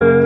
And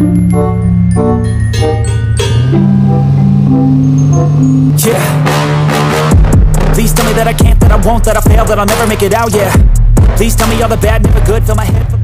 Yeah. Please tell me that I can't, that I won't, that I fail, that I'll never make it out, yeah. Please tell me all the bad, never good, fill my head